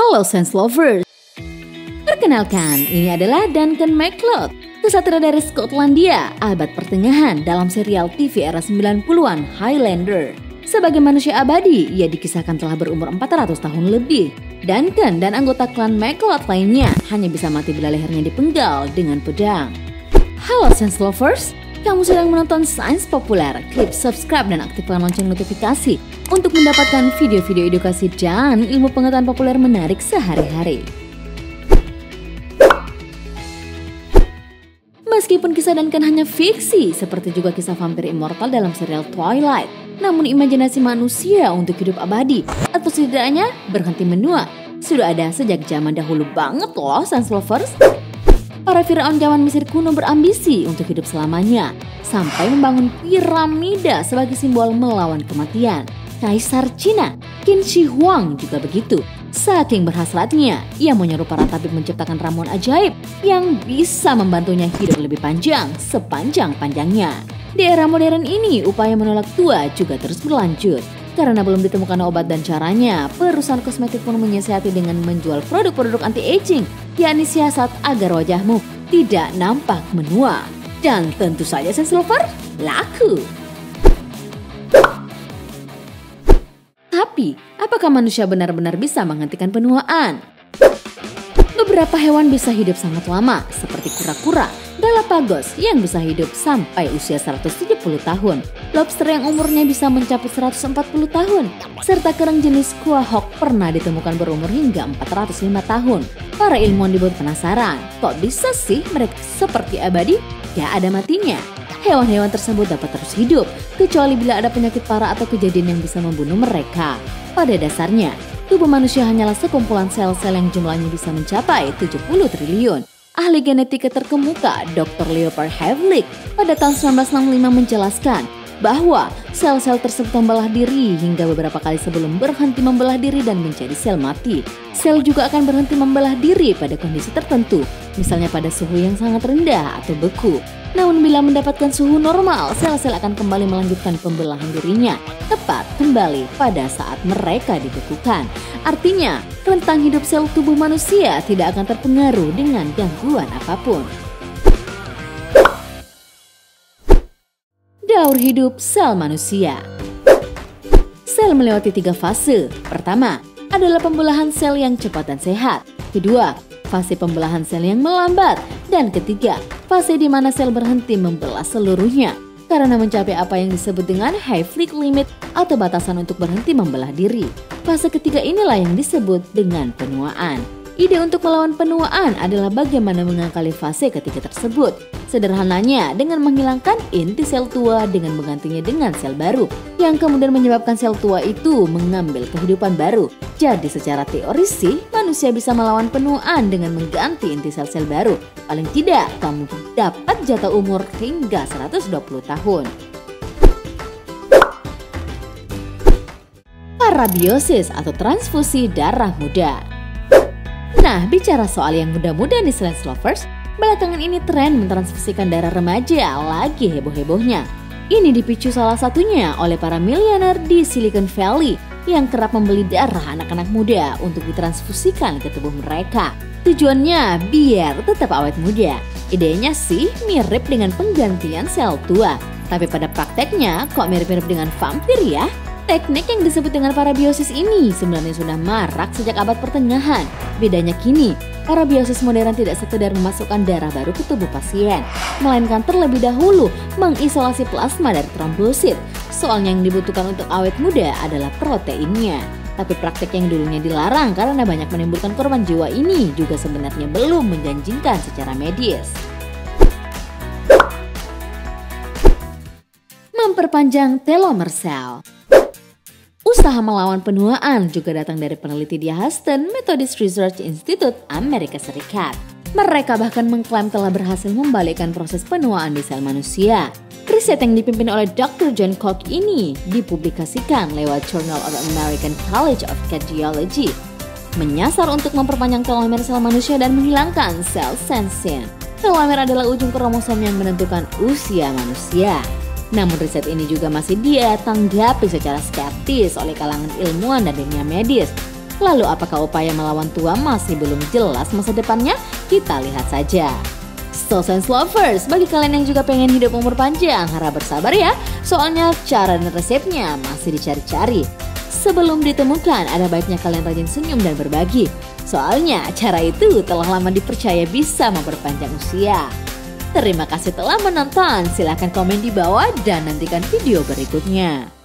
Halo Sense Lovers. Perkenalkan, ini adalah Duncan MacLeod, kesatria dari Skotlandia, abad pertengahan dalam serial TV era 90-an Highlander. Sebagai manusia abadi, ia dikisahkan telah berumur 400 tahun lebih. Duncan dan anggota klan MacLeod lainnya hanya bisa mati bila lehernya dipenggal dengan pedang. Halo Sense Lovers, kamu sedang menonton Sains Populer. Klik subscribe dan aktifkan lonceng notifikasi untuk mendapatkan video-video edukasi dan ilmu pengetahuan populer menarik sehari-hari. Meskipun kisah Duncan hanya fiksi, seperti juga kisah vampir immortal dalam serial Twilight, namun imajinasi manusia untuk hidup abadi, atau setidaknya berhenti menua, sudah ada sejak zaman dahulu banget loh, Sans Lovers. Para Firaun zaman Mesir kuno berambisi untuk hidup selamanya, sampai membangun piramida sebagai simbol melawan kematian. Kaisar Cina, Qin Shi Huang juga begitu. Saking berhasratnya, ia menyuruh para tabib menciptakan ramuan ajaib yang bisa membantunya hidup lebih panjang sepanjang-panjangnya. Di era modern ini, upaya menolak tua juga terus berlanjut. Karena belum ditemukan obat dan caranya, perusahaan kosmetik pun menyiasati dengan menjual produk-produk anti-aging, yakni siasat agar wajahmu tidak nampak menua. Dan tentu saja Sense laku. Tapi, apakah manusia benar-benar bisa menghentikan penuaan? Beberapa hewan bisa hidup sangat lama, seperti kura-kura, Galapagos yang bisa hidup sampai usia 170 tahun, lobster yang umurnya bisa mencapai 140 tahun, serta kerang jenis quahog pernah ditemukan berumur hingga 405 tahun. Para ilmuwan dibuat penasaran, kok bisa sih mereka seperti abadi? Ya ada matinya. Hewan-hewan tersebut dapat terus hidup, kecuali bila ada penyakit parah atau kejadian yang bisa membunuh mereka. Pada dasarnya, tubuh manusia hanyalah sekumpulan sel-sel yang jumlahnya bisa mencapai 70 triliun. Ahli genetika terkemuka Dr. Leopold Havlik pada tahun 1965 menjelaskan bahwa sel-sel tersebut membelah diri hingga beberapa kali sebelum berhenti membelah diri dan menjadi sel mati. Sel juga akan berhenti membelah diri pada kondisi tertentu, misalnya pada suhu yang sangat rendah atau beku. Namun bila mendapatkan suhu normal, sel-sel akan kembali melanjutkan pembelahan dirinya, tepat kembali pada saat mereka dibekukan. Artinya, rentang hidup sel tubuh manusia tidak akan terpengaruh dengan gangguan apa pun. Daur hidup sel manusia Sel melewati tiga fase. Pertama, adalah pembelahan sel yang cepat dan sehat. Kedua, fase pembelahan sel yang melambat. Dan ketiga, fase di mana sel berhenti membelah seluruhnya karena mencapai apa yang disebut dengan high flick limit atau batasan untuk berhenti membelah diri. Fase ketiga inilah yang disebut dengan penuaan. Ide untuk melawan penuaan adalah bagaimana mengakali fase ketiga tersebut. Sederhananya dengan menghilangkan inti sel tua dengan menggantinya dengan sel baru yang kemudian menyebabkan sel tua itu mengambil kehidupan baru. Jadi secara teoris sih manusia bisa melawan penuaan dengan mengganti inti sel-sel baru. Paling tidak kamu dapat jatah umur hingga 120 tahun. Parabiosis atau transfusi darah muda. Nah, bicara soal yang muda-muda nih Science Lovers, Belakangan ini tren mentransfusikan darah remaja lagi heboh-hebohnya. Ini dipicu salah satunya oleh para miliuner di Silicon Valley yang kerap membeli darah anak-anak muda untuk ditransfusikan ke tubuh mereka. Tujuannya biar tetap awet muda. Idenya sih mirip dengan penggantian sel tua. Tapi pada prakteknya kok mirip-mirip dengan vampir ya? Teknik yang disebut dengan parabiosis ini sebenarnya sudah marak sejak abad pertengahan. Bedanya kini, Parabiosis modern tidak sekedar memasukkan darah baru ke tubuh pasien, melainkan terlebih dahulu mengisolasi plasma dari trombosit. Soalnya yang dibutuhkan untuk awet muda adalah proteinnya. Tapi praktek yang dulunya dilarang karena banyak menimbulkan korban jiwa ini juga sebenarnya belum menjanjikan secara medis. Memperpanjang telomer sel Usaha melawan penuaan juga datang dari peneliti di Houston Methodist Research Institute, Amerika Serikat. Mereka bahkan mengklaim telah berhasil membalikkan proses penuaan di sel manusia. Riset yang dipimpin oleh Dr. John Koch ini dipublikasikan lewat Journal of American College of Cardiology. Menyasar untuk memperpanjang telomer sel manusia dan menghilangkan sel sensin. Telomer adalah ujung kromosom yang menentukan usia manusia. Namun riset ini juga masih dia tanggapi secara skeptis oleh kalangan ilmuwan dan dunia medis. Lalu apakah upaya melawan tua masih belum jelas masa depannya? Kita lihat saja. So Science Lovers, bagi kalian yang juga pengen hidup umur panjang, harap bersabar ya. Soalnya cara dan resepnya masih dicari-cari. Sebelum ditemukan, ada baiknya kalian rajin senyum dan berbagi. Soalnya cara itu telah lama dipercaya bisa memperpanjang usia. Terima kasih telah menonton. Silahkan komen di bawah dan nantikan video berikutnya.